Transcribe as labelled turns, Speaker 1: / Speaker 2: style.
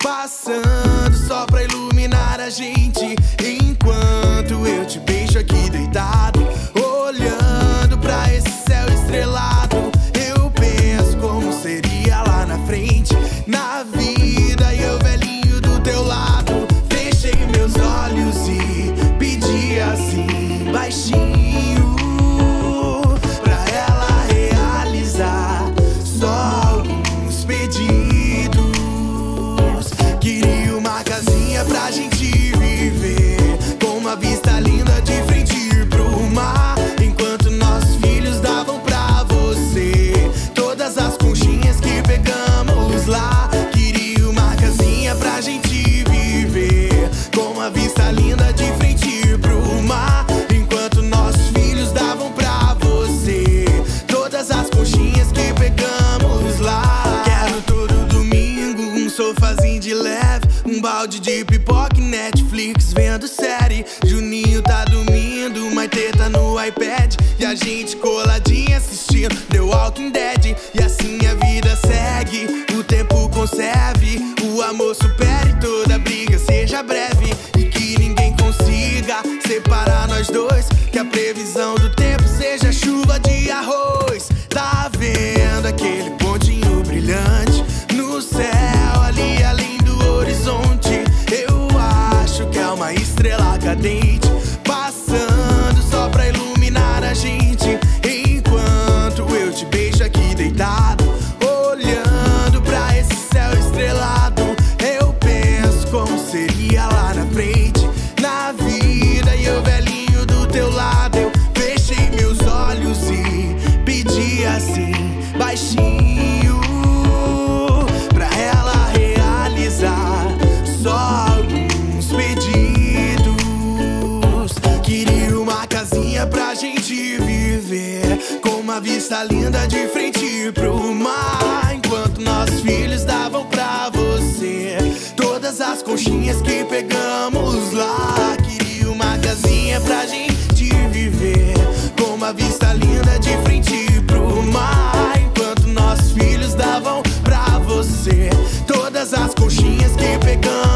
Speaker 1: passando só pra iluminar a gente. Enquanto eu te beijo aqui deitado, olhando pra esse céu estrelado, eu penso como seria lá na frente, na vida e eu velhinho do teu lado. Fechei meus olhos e balde de pipoca e Netflix vendo série. Juninho tá dormindo, mas teta no iPad e a gente coladinha assistindo The Walking Dead. E assim a vida segue, o tempo conserve, o amor supere toda briga, seja breve e que ninguém consiga separar nós dois. Uma estrela cadente passando só pra iluminar a gente. uma vista linda de frente pro mar. Enquanto nossos filhos davam pra você todas as conchinhas que pegamos lá. Queria uma casinha pra gente viver com uma vista linda de frente pro mar. Enquanto nossos filhos davam pra você todas as conchinhas que pegamos.